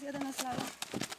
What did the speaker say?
gracias, demasiado.